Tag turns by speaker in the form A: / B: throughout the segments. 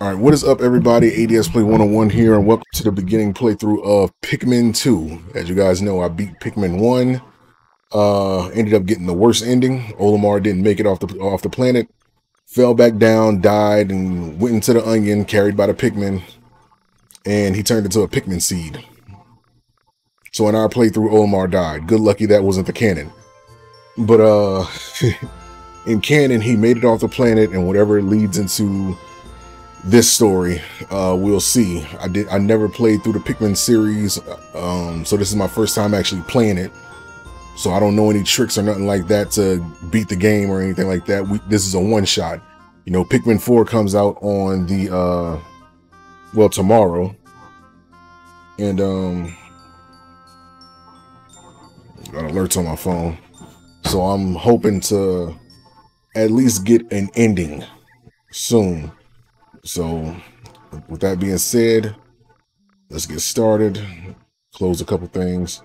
A: All right, what is up, everybody? ADSplay101 here, and welcome to the beginning playthrough of Pikmin 2. As you guys know, I beat Pikmin 1. Uh, ended up getting the worst ending. Olimar didn't make it off the off the planet. Fell back down, died, and went into the onion, carried by the Pikmin. And he turned into a Pikmin seed. So in our playthrough, Olimar died. Good lucky that wasn't the canon. But uh, in canon, he made it off the planet, and whatever leads into this story uh we'll see. I did i never played through the pikmin series um so this is my first time actually playing it. So i don't know any tricks or nothing like that to beat the game or anything like that. We, this is a one shot you know pikmin 4 comes out on the uh well tomorrow. And um got alerts on my phone. So i'm hoping to at least get an ending soon so, with that being said, let's get started. Close a couple things.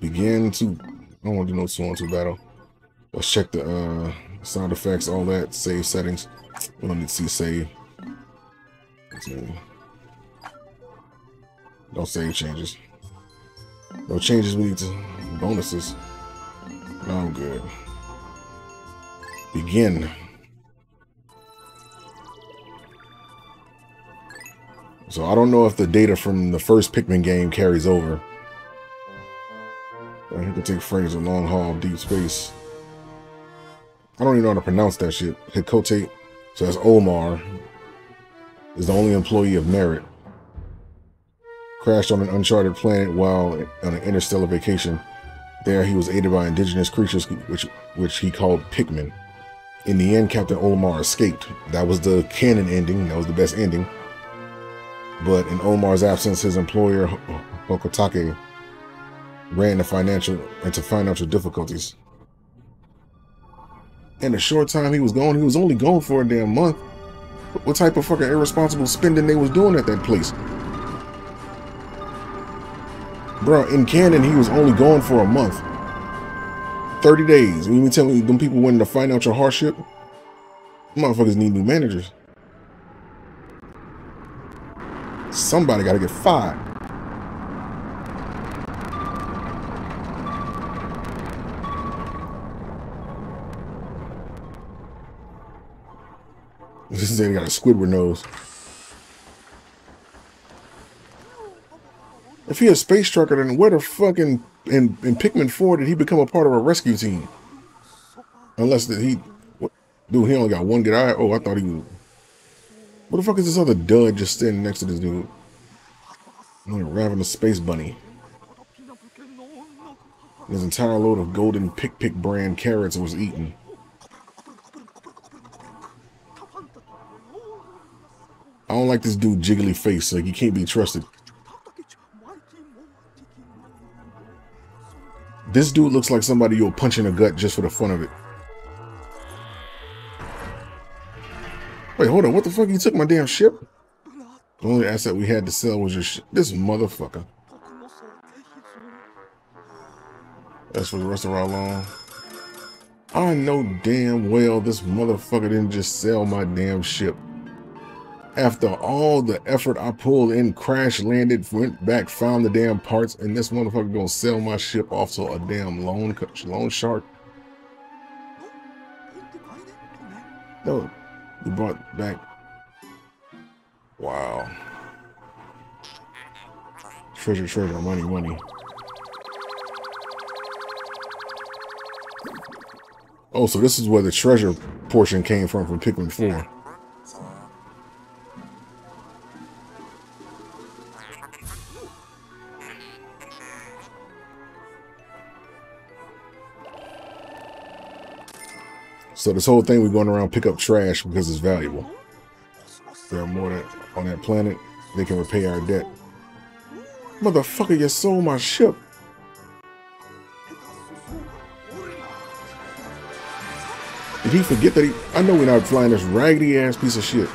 A: Begin to. I don't want to do no two on two battle. Let's check the uh, sound effects, all that, save settings. We don't need to see save. No save changes. No changes we need to bonuses. I'm good. Begin. So I don't know if the data from the first Pikmin game carries over. Uh, I can take frames a long haul, deep space. I don't even know how to pronounce that shit. Hikote. So that's Omar. Is the only employee of merit. Crashed on an uncharted planet while on an interstellar vacation. There, he was aided by indigenous creatures, which which he called Pikmin. In the end, Captain Olimar escaped. That was the canon ending. That was the best ending. But in Olimar's absence, his employer, Hocotate, ran into financial, into financial difficulties. In the short time he was gone, he was only gone for a damn month. What type of fucking irresponsible spending they was doing at that place? Bro, in canon, he was only gone for a month. 30 days. You mean tell me them people went into financial hardship? Motherfuckers need new managers. Somebody got to get fired. This is got a Squidward nose. If he a space trucker, then where the fucking in in Pikmin Four did he become a part of a rescue team? Unless that he, what, dude, he only got one good eye. Oh, I thought he was. What the fuck is this other dud just standing next to this dude? I'm Like a space bunny. His entire load of golden PikPik brand carrots was eaten. I don't like this dude jiggly face. Like he can't be trusted. This dude looks like somebody you'll punch in the gut just for the fun of it. Wait, hold on. What the fuck? You took my damn ship? The only asset we had to sell was your ship. This motherfucker. That's for the rest of our long. I know damn well this motherfucker didn't just sell my damn ship. After all the effort I pulled in, crash landed, went back, found the damn parts, and this motherfucker gonna sell my ship off to a damn loan loan shark. No, you brought back. Wow. Treasure, treasure, money, money. Oh, so this is where the treasure portion came from from Pikmin 4. So this whole thing, we're going around pick up trash because it's valuable. There are more that on that planet. They can repay our debt. Motherfucker, you sold my ship. Did he forget that he... I know we're not flying this raggedy ass piece of shit.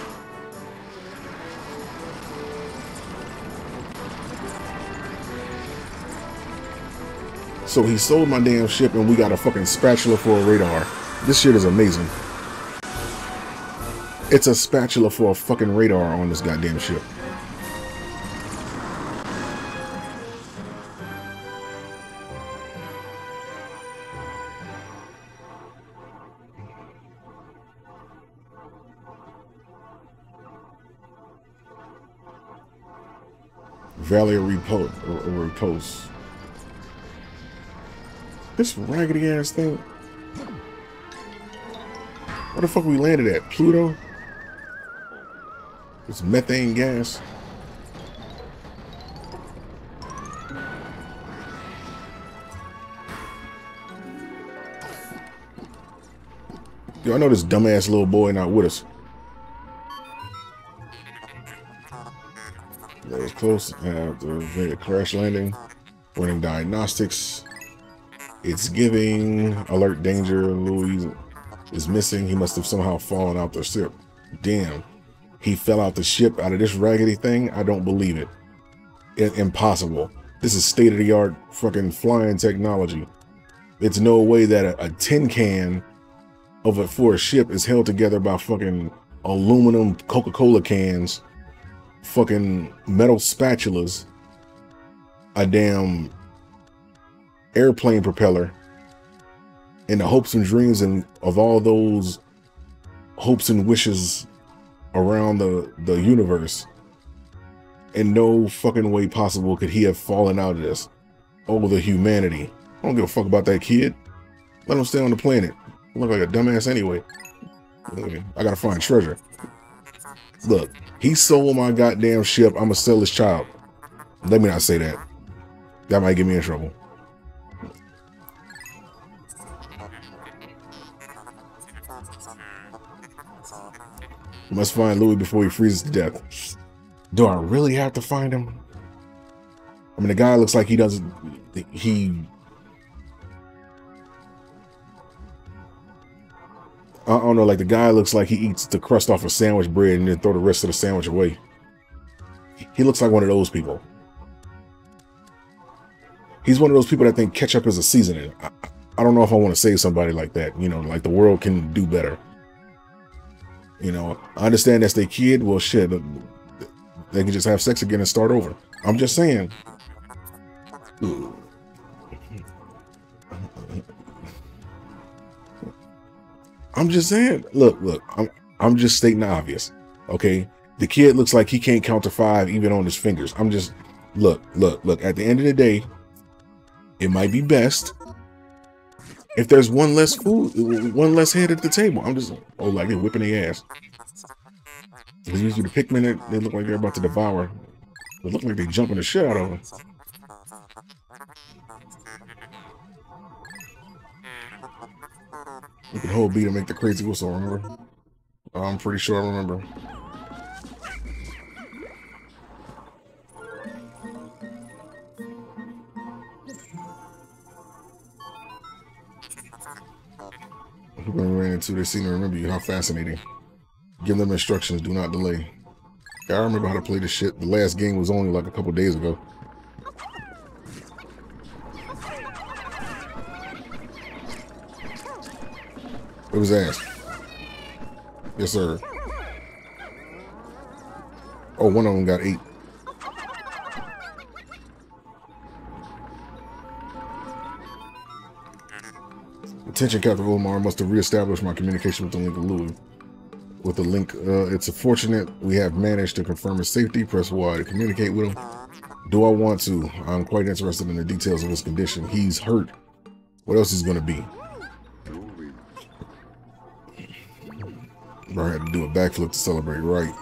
A: So he sold my damn ship and we got a fucking spatula for a radar. This shit is amazing. It's a spatula for a fucking radar on this goddamn ship. Valley Repose. Repose. This raggedy ass thing. Where the fuck we landed at? Pluto? It's methane gas. Yo, I know this dumbass little boy not with us. That was close. Have the crash landing. Running diagnostics. It's giving. Alert danger. Louis is missing. He must have somehow fallen out the ship. Damn. He fell out the ship out of this raggedy thing? I don't believe it. I impossible. This is state-of-the-art fucking flying technology. It's no way that a, a tin can of a, for a ship is held together by fucking aluminum Coca-Cola cans, fucking metal spatulas, a damn airplane propeller, and the hopes and dreams and of all those hopes and wishes around the, the universe. In no fucking way possible could he have fallen out of this. Oh, the humanity. I don't give a fuck about that kid. Let him stay on the planet. I look like a dumbass anyway. I gotta find treasure. Look, he sold my goddamn ship. I'ma sell his child. Let me not say that. That might get me in trouble. We must find Louis before he freezes to death. Do I really have to find him? I mean, the guy looks like he doesn't. He. I don't know. Like the guy looks like he eats the crust off a sandwich bread and then throw the rest of the sandwich away. He looks like one of those people. He's one of those people that think ketchup is a seasoning. I, I don't know if I want to say somebody like that. You know, like the world can do better. You know, I understand that's their kid. Well, shit, they can just have sex again and start over. I'm just saying. I'm just saying. Look, look. I'm I'm just stating the obvious. Okay, the kid looks like he can't count to five even on his fingers. I'm just look, look, look. At the end of the day, it might be best if there's one less food, one less head at the table, I'm just oh like they're whipping their ass. Because usually the Pikmin, they, they look like they're about to devour. They look like they're jumping the shit out of them. You can hold B to make the crazy whistle, remember? I'm pretty sure I remember. We ran into, they seem to remember you. How fascinating. Give them instructions. Do not delay. I remember how to play this shit. The last game was only like a couple days ago. It was ass. Yes, sir. Oh, one of them got eight. Attention, Captain Olimar. Must have reestablished my communication with the link of Louis. With the link, uh, it's a fortunate we have managed to confirm his safety. Press Y to communicate with him. Do I want to? I'm quite interested in the details of his condition. He's hurt. What else is going to be? I had to do a backflip to celebrate, right?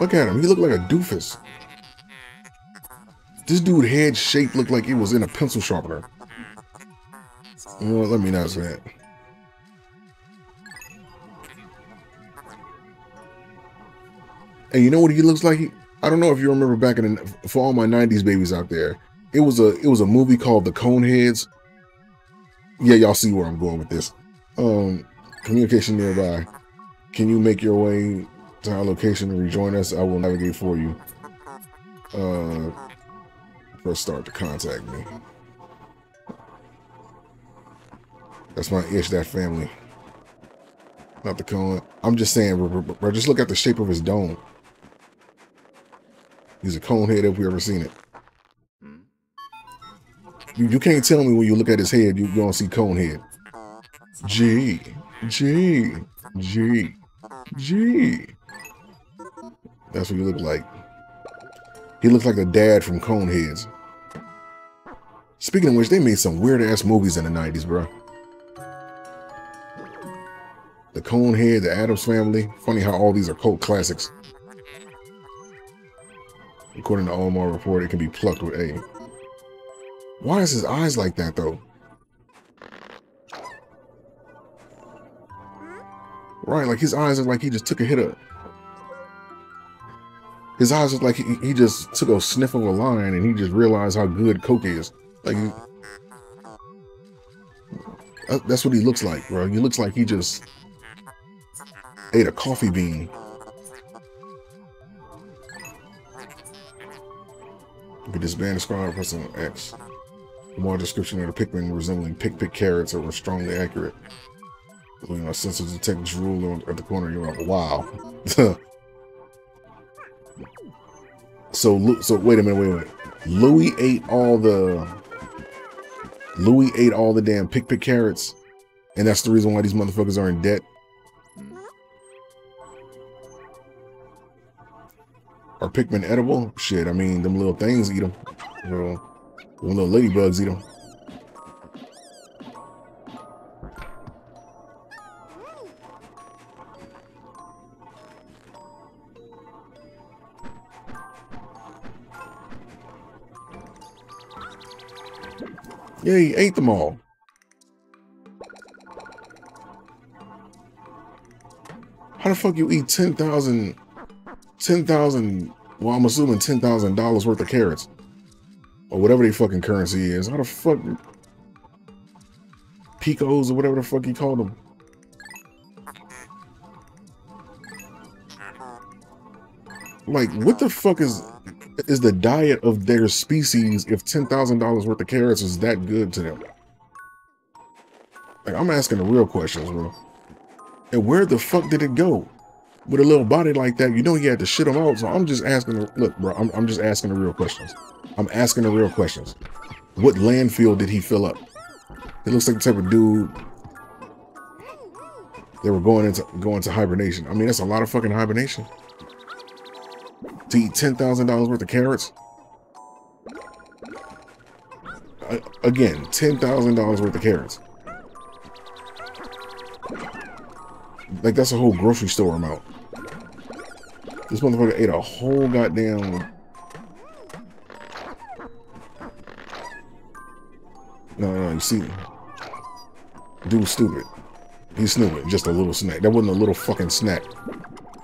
A: Look at him. He looked like a doofus. This dude head shape looked like it was in a pencil sharpener. Well, let me not say that. And you know what he looks like? I don't know if you remember back in for all my '90s babies out there. It was a it was a movie called The Coneheads. Yeah, y'all see where I'm going with this. Um, communication nearby. Can you make your way to our location and rejoin us? I will navigate for you. Uh, press start to contact me. That's my ish, that family. Not the cone. I'm just saying, bro, bro, bro, just look at the shape of his dome. He's a cone head if we ever seen it. Hmm. You, you can't tell me when you look at his head, you, you don't see cone head. G, G, G, G. That's what you look like. He looks like the dad from Coneheads. Speaking of which, they made some weird ass movies in the 90s, bro. The Conehead, the Addams Family. Funny how all these are cult classics. According to Olimar report, it can be plucked with A. Why is his eyes like that, though? Right, like his eyes are like he just took a hit of... His eyes are like he, he just took a sniff of a line and he just realized how good Coke is. Like, uh, that's what he looks like, bro. He looks like he just ate a coffee bean. Look at this band squad X. More description of the Pikmin resembling PikPik carrots were strongly accurate. You know, sensor detects rule at the corner. You're like, wow. so, so wait a minute, wait a minute. Louis ate all the Louis ate all the damn PikPik carrots, and that's the reason why these motherfuckers are in debt. Are Pikmin edible? Shit, I mean, them little things eat them. Well, them little ladybugs eat them. Yeah, he ate them all. How the fuck you eat 10,000, 10,000, well, I'm assuming $10,000 worth of carrots. Or whatever the fucking currency is. How the fuck, picos or whatever the fuck he called them. Like, what the fuck is is the diet of their species if $10,000 worth of carrots is that good to them? Like, I'm asking the real questions, bro. And where the fuck did it go? With a little body like that, you know he had to shit them out. So I'm just asking, look, bro, I'm, I'm just asking the real questions. I'm asking the real questions. What landfill did he fill up? It looks like the type of dude they were going into going to hibernation. I mean, that's a lot of fucking hibernation to eat $10,000 worth of carrots. Uh, again, $10,000 worth of carrots. Like, that's a whole grocery store amount. This motherfucker ate a whole goddamn... No, no, you see... Dude stupid. He's stupid. Just a little snack. That wasn't a little fucking snack.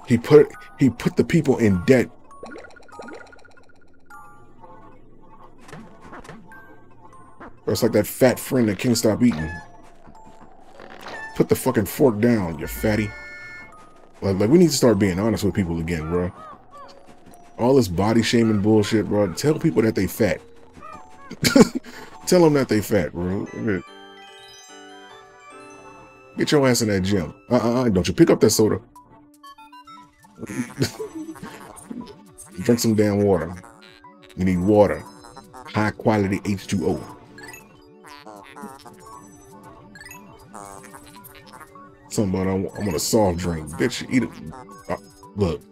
A: He put he put the people in debt it's like that fat friend that can't stop eating. Put the fucking fork down, you fatty. Like, like, we need to start being honest with people again, bro. All this body shaming bullshit, bro. Tell people that they fat. Tell them that they fat, bro. Get your ass in that gym. Uh-uh, don't you pick up that soda. Drink some damn water. You need water. High quality H2O. Something about I, I want a soft drink. Bitch, eat it. Uh, look.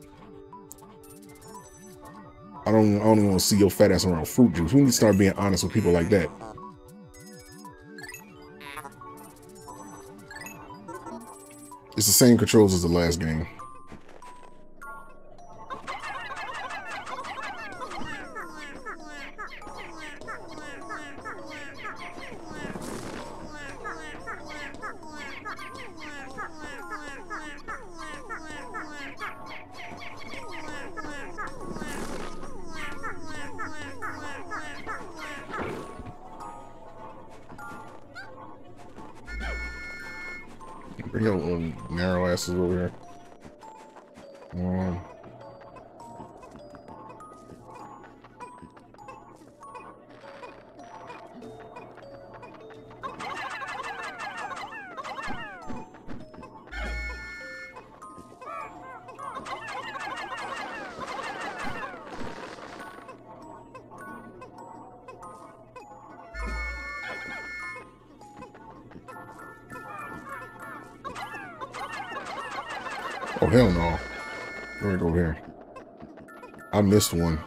A: I don't, I don't want to see your fat ass around fruit juice. We need to start being honest with people like that. It's the same controls as the last game. Oh, hell no. Let me go here. I missed one.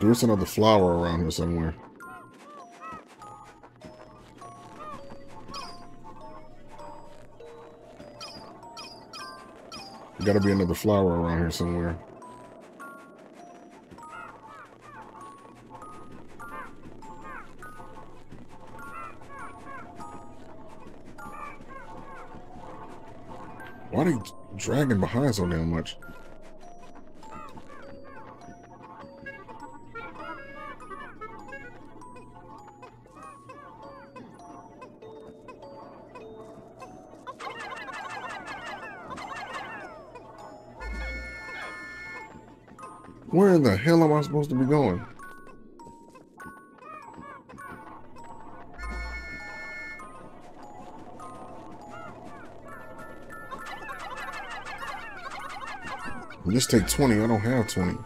A: There's another flower around here somewhere. Gotta be another flower around here somewhere. Why are they dragging behind so damn much? Hell am I supposed to be going? Just take 20. I don't have 20.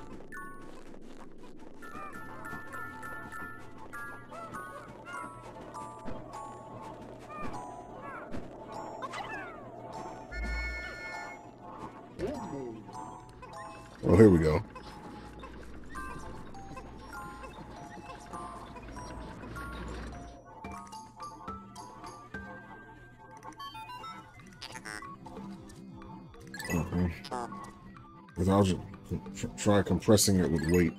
A: Try compressing it with weight.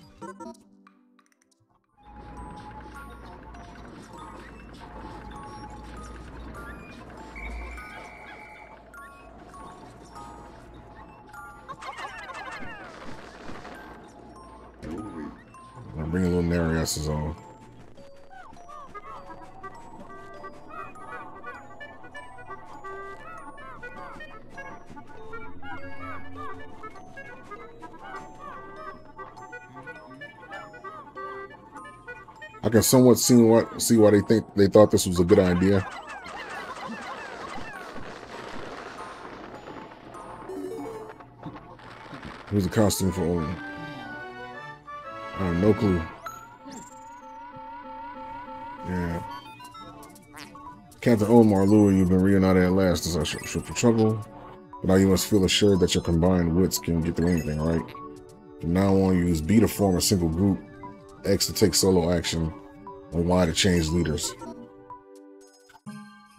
A: Can somewhat see what see why they think they thought this was a good idea. Who's the costume for Owen. I have no clue. Yeah. Captain Omar Louis, you've been reunited at last as I ship for trouble. But now you must feel assured that your combined wits can get through anything, right? From now on, use B to form a single group X to take solo action, and Y to change leaders.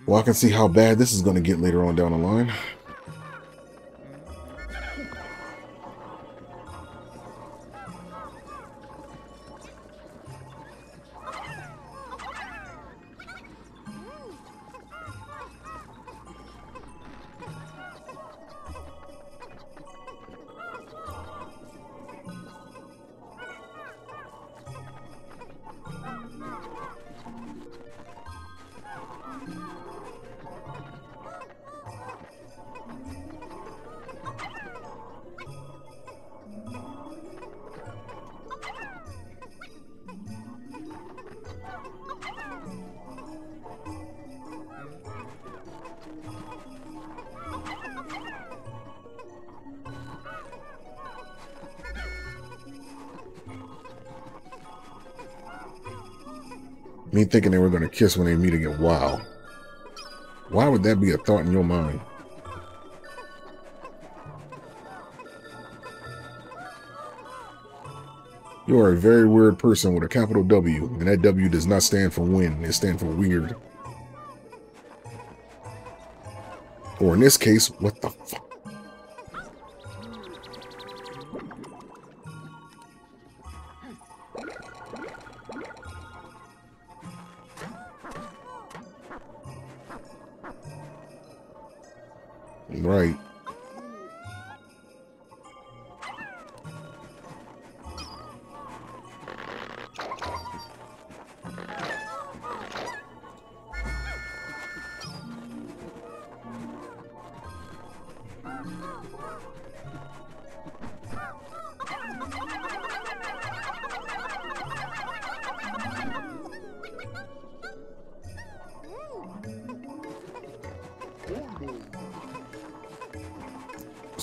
A: Well, I can see how bad this is going to get later on down the line. Thinking they were going to kiss when they meet again. Wow. Why would that be a thought in your mind? You are a very weird person with a capital W, and that W does not stand for win. It stands for weird. Or in this case, what the fuck?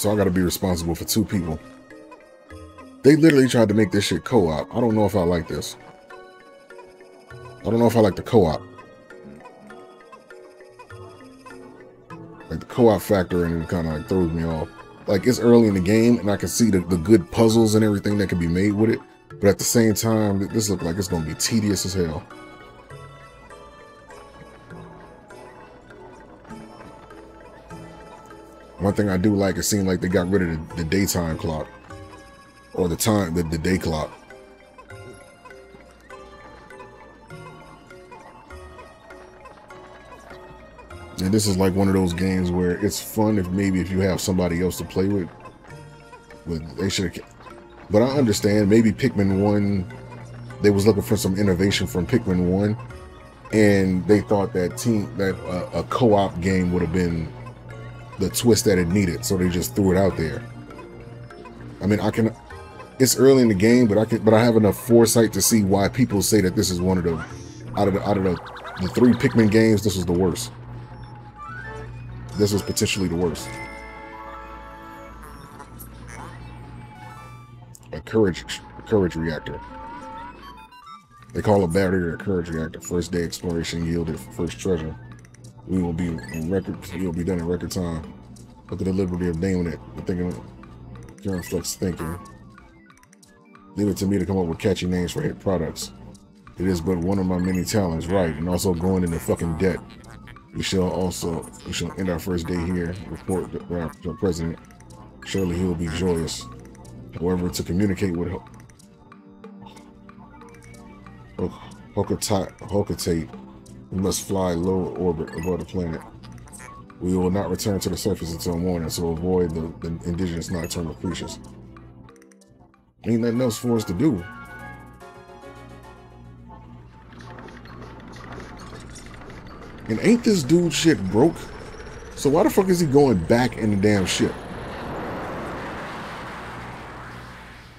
A: I got to be responsible for two people. They literally tried to make this shit co-op. I don't know if I like this. I don't know if I like the co-op. Like the co-op factor and it kind of like throws me off. Like it's early in the game and I can see the, the good puzzles and everything that can be made with it. But at the same time, this looks like it's to be tedious as hell. One thing I do like, it seemed like they got rid of the, the daytime clock. Or the time, the, the day clock. And this is like one of those games where it's fun if maybe if you have somebody else to play with. But they should. But I understand maybe Pikmin one. They was looking for some innovation from Pikmin one, and they thought that team that uh, a co-op game would have been the twist that it needed, so they just threw it out there. I mean, I can. It's early in the game, but I can. But I have enough foresight to see why people say that this is one of the out of the out of the, the three Pikmin games. This was the worst. This was potentially the worst. A courage, a courage reactor. They call a battery a courage reactor. First day exploration yielded first treasure. We will be in record. We will be done in record time. Look at the liberty of naming it. I'm thinking, Karen Flex thinking. Leave it to me to come up with catchy names for hit products. It is but one of my many talents, right? And also going into fucking debt. We shall also we shall end our first day here. Report to the president. Surely he will be joyous. However, to communicate with Hocotate, we must fly low orbit above the planet. We will not return to the surface until morning, so avoid the, the indigenous nocturnal creatures. Ain't nothing else for us to do. And ain't this dude shit broke? So why the fuck is he going back in the damn ship?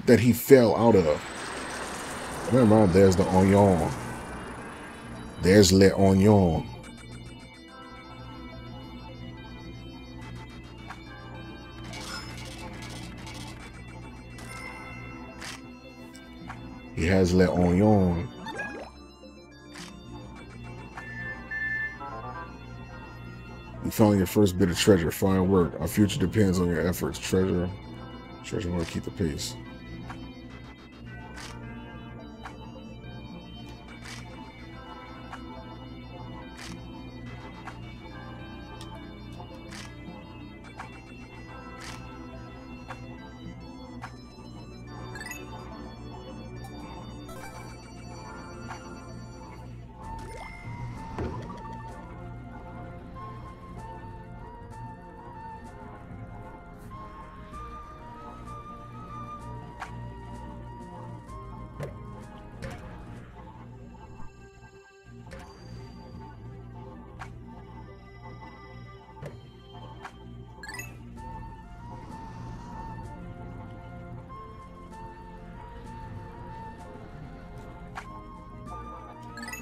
A: That he fell out of. Never mind, there's the onion. There's Le Onion. He has Le Onion. You found your first bit of treasure. Fine work. Our future depends on your efforts. Treasure. Treasure will keep the pace.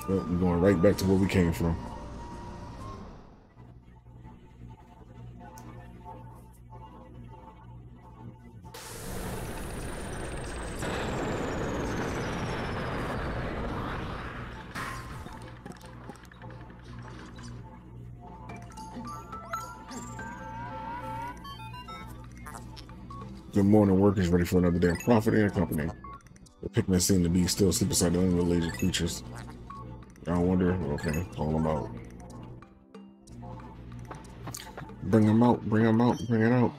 A: Well, we're going right back to where we came from. Good morning, workers ready for another day of profit and company. The Pikmin seem to be still sleep beside the unrelated creatures. Okay, call them out. Bring them out. Bring them out. Bring it out.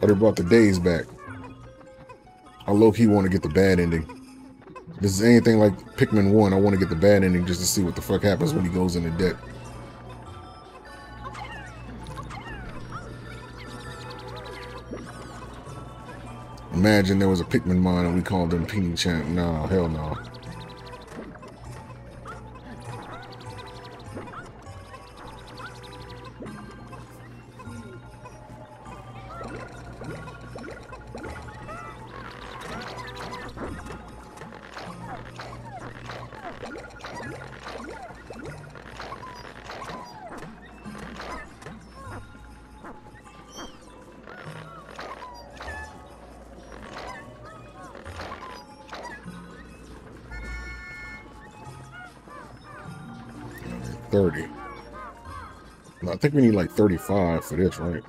A: Oh, they brought the days back. I low key want to get the bad ending. This is anything like Pikmin 1. I want to get the bad ending just to see what the fuck happens when he goes into debt. Imagine there was a Pikmin mine and we called them Peony Champ. No, hell no. We need like 35 for this, right?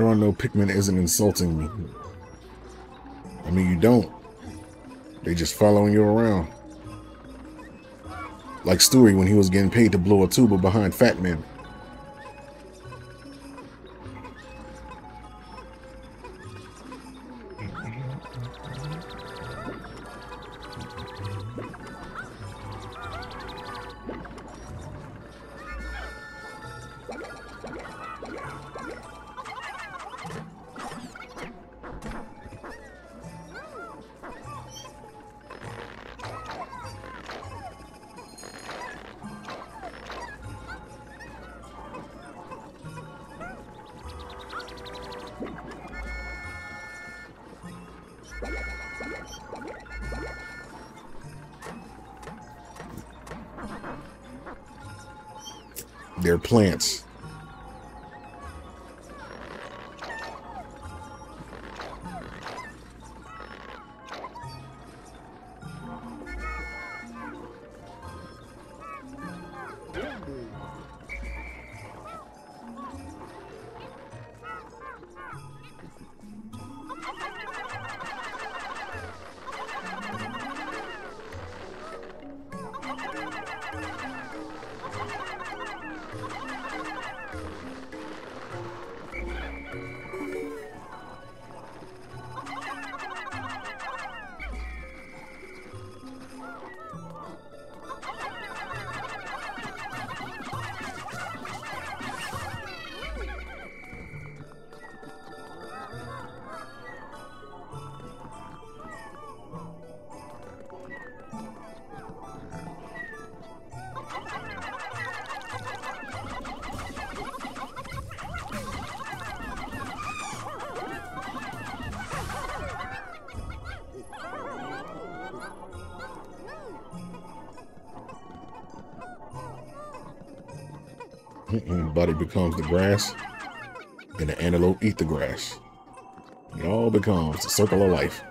A: Do I know Pikmin isn't insulting me? I mean, you don't. They just following you around. Like Stewie when he was getting paid to blow a tuba behind Fat Man. They're plants. Body becomes the grass, and the antelope eat the grass. It all becomes the circle of life.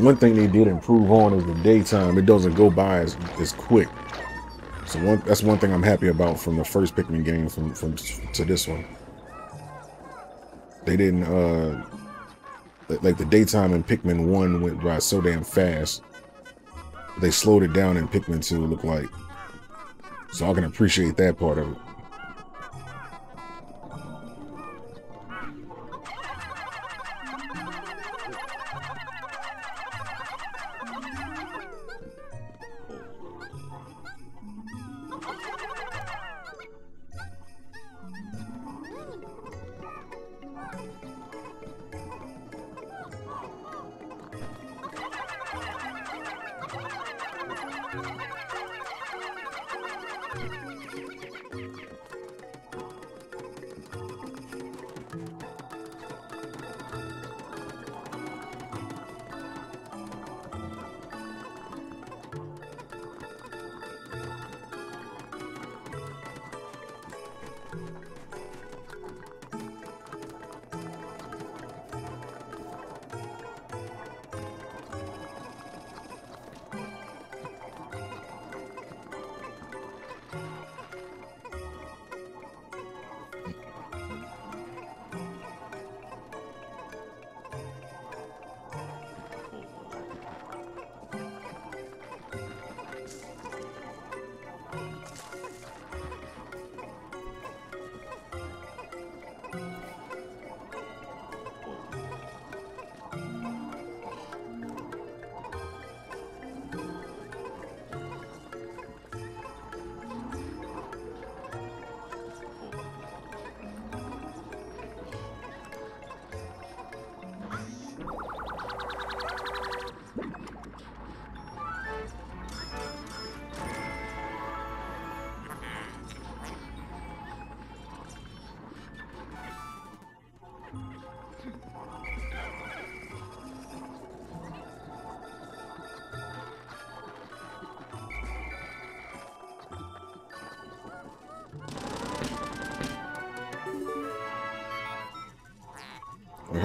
A: One thing they did improve on is the daytime. It doesn't go by as, as quick. So one that's one thing I'm happy about from the first Pikmin game from from to this one. They didn't uh like the daytime in Pikmin 1 went by so damn fast. They slowed it down in Pikmin 2 look like. So I can appreciate that part of it.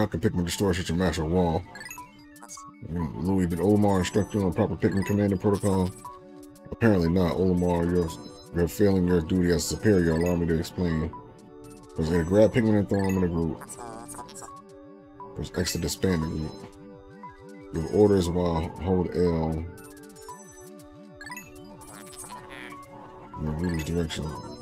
A: How can Pikmin destroy such a massive wall? Mm, Louie, did Olimar instruct you on proper Pikmin commanding protocol? Apparently not. Olimar, you're, you're failing your duty as superior. Allow me to explain. Press A to grab Pikmin and throw them in a group. Press X to disband the group. Give orders while hold L. In the direction.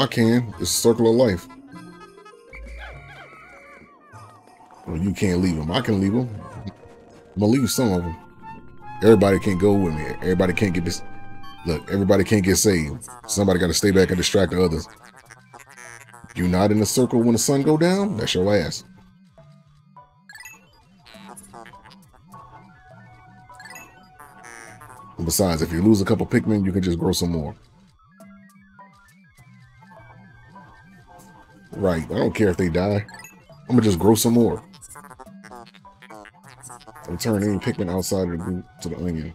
A: I can. It's a circle of life. Well, you can't leave them. I can leave them. I'm gonna leave some of them. Everybody can't go with me. Everybody can't get this. Look, everybody can't get saved. Somebody got to stay back and distract the others. You not in the circle when the sun go down? That's your ass. And besides, if you lose a couple Pikmin, you can just grow some more. Right. I don't care if they die. I'm gonna just grow some more. And turn any Pikmin outside of the group to the onion.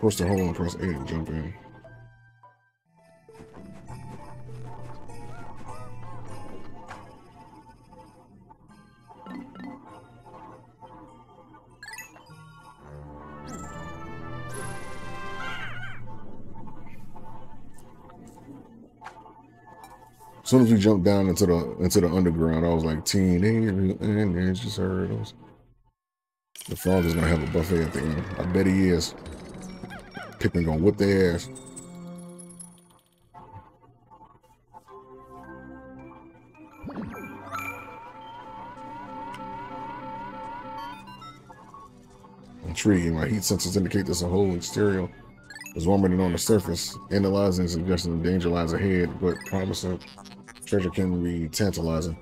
A: Push the hole and press A to jump in. As soon as we jumped down into the into the underground, I was like, teenage and it's just hurdles. The is gonna have a buffet at the end. I bet he is. Pikmin gonna whip their ass. Intriguing. My heat sensors indicate there's a whole exterior is warmer than on the surface, analyzing suggesting danger lies ahead, but promising treasure can be tantalizing.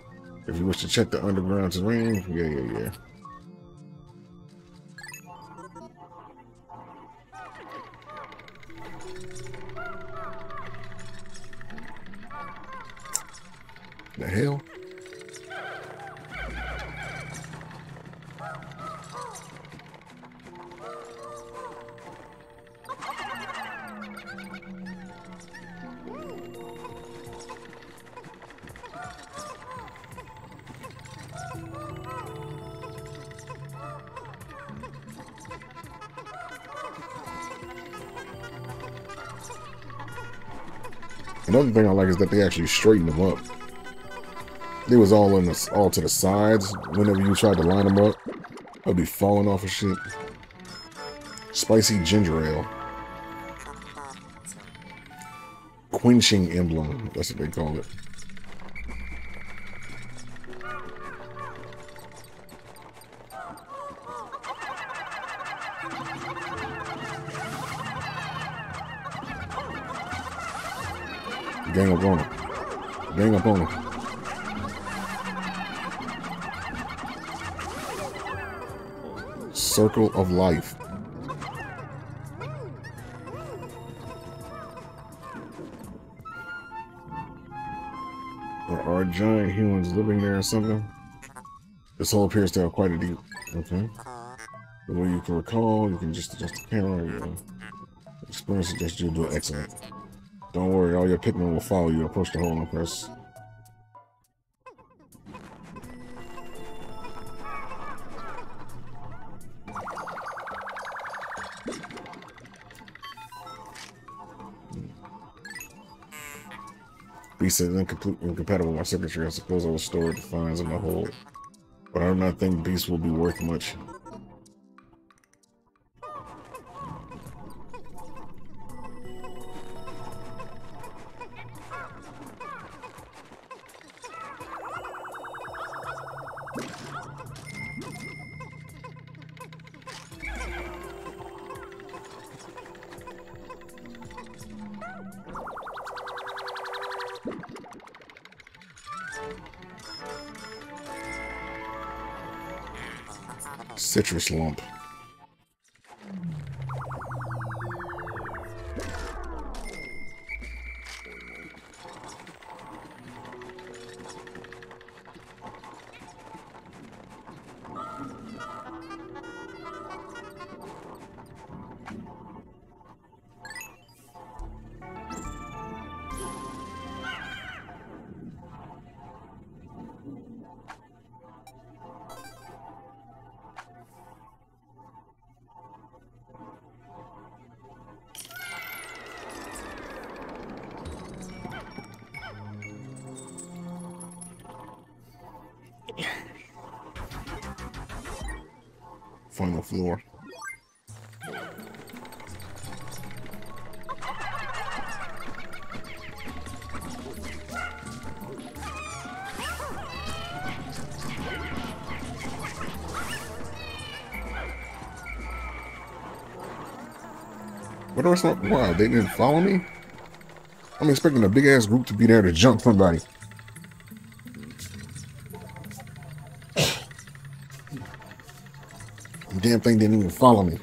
A: If you wish to check the underground terrain, yeah, yeah, yeah. The hell? Thing I like is that they actually straighten them up. They was all in the, all to the sides. Whenever you tried to line them up, they'll be falling off of shit. Spicy ginger ale. Quenching emblem. That's what they call it. Circle of Life. There are giant humans living there or something. This hole appears to have quite a deep. Okay. The way you can recall, you can just adjust the camera. You experience suggests you'll do excellent. Don't worry, all your Pikmin will follow you. Approach the hole and press. Beast is incomplete, incompatible with my signature. I suppose I will store the finds in my hold. But I do not think Beast will be worth much. Citrus lump. Final floor. What else? Wow, they didn't follow me? I'm expecting a big ass group to be there to jump somebody. Damn thing didn't even follow me.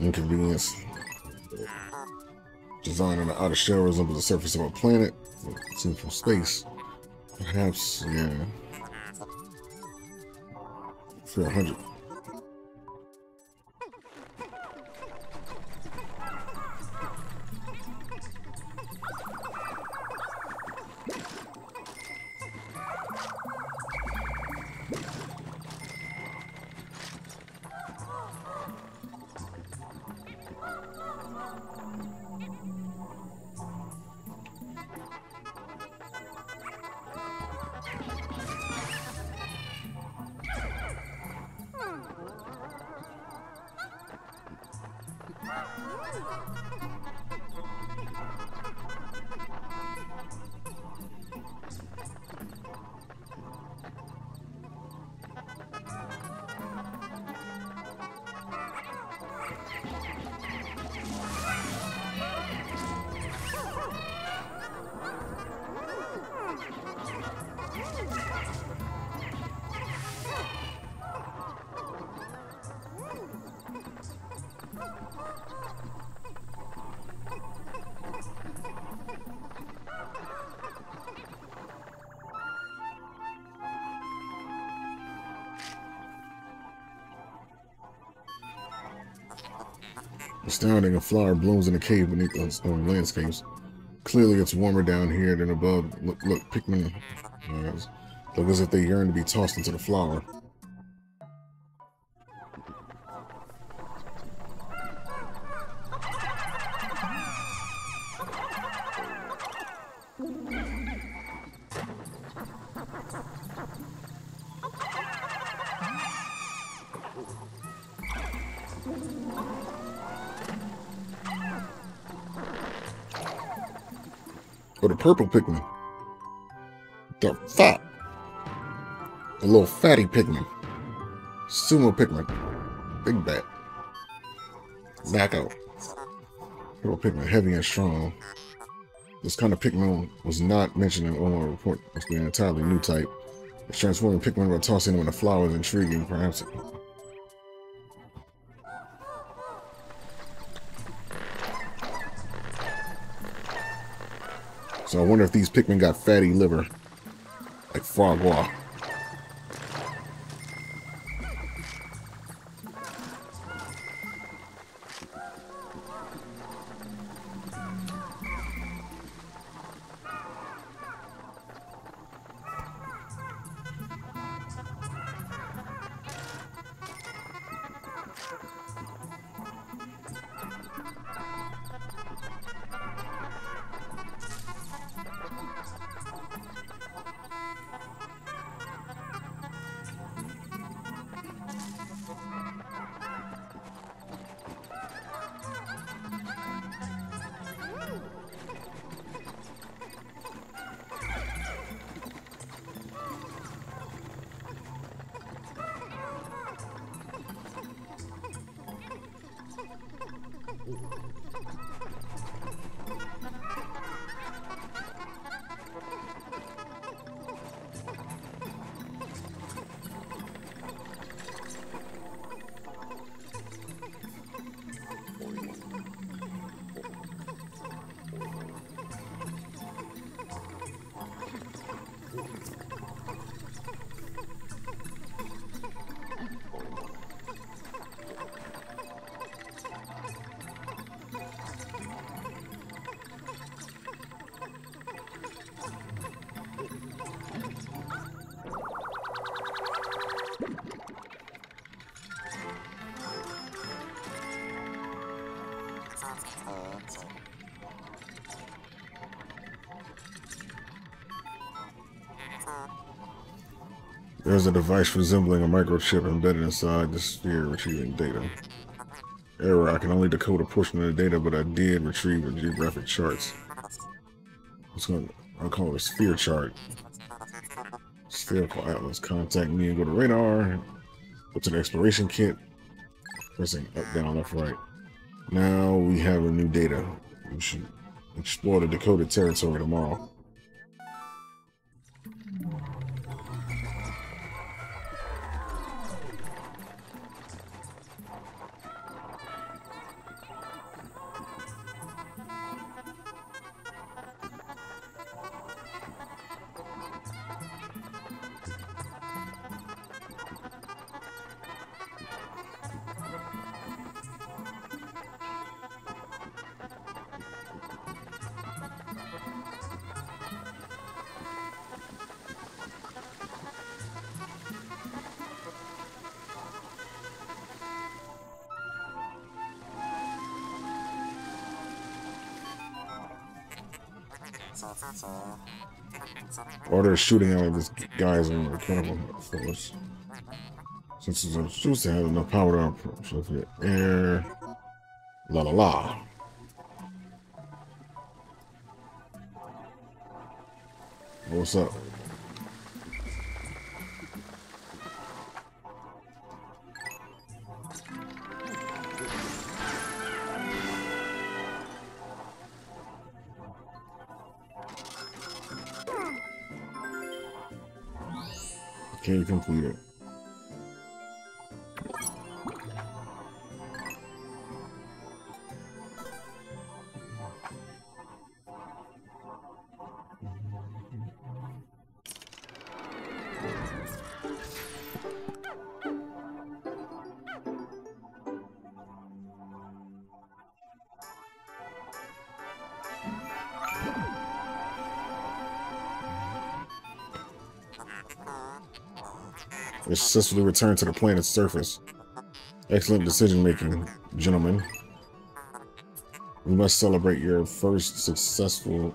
A: Inconvenience. Design on the outer shell resembles the surface of a planet, seen from space. Perhaps, yeah. For a hundred. Astounding, a flower blooms in a cave beneath the stone landscapes. Clearly, it's warmer down here than above. Look, look, Pikmin. Yes. Look as if they yearn to be tossed into the flower. Purple Pikmin. The fat. The little fatty Pikmin. Sumo Pikmin. Big bat. Knockout. Purple Pikmin, heavy and strong. This kind of Pikmin was not mentioned in Olimar report. Must be an entirely new type. It's transforming Pikmin by tossing them the flowers intriguing, perhaps. So I wonder if these Pikmin got fatty liver. Like foie gras. There's a device resembling a microchip embedded inside the sphere retrieving data. Error, I can only decode a portion of the data, but I did retrieve the geographic charts. What's going I'll call it a sphere chart. Spherical atlas. Contact me and go to radar. Go to the exploration kit. Pressing up, down, left, right. Now we have a new data. We should explore the decoded territory tomorrow. They're shooting at this guys the cannibal force. Since it's supposed to have enough power to approach the air. La la la. What's up? Okay, completed. They successfully returned to the planet's surface. Excellent decision making, gentlemen. We must celebrate your first successful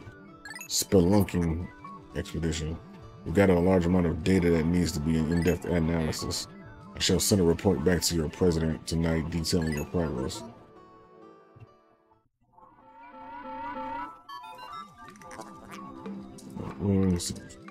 A: spelunking expedition. We've got a large amount of data that needs to be in in-depth analysis. I shall send a report back to your president tonight detailing your progress. Mm,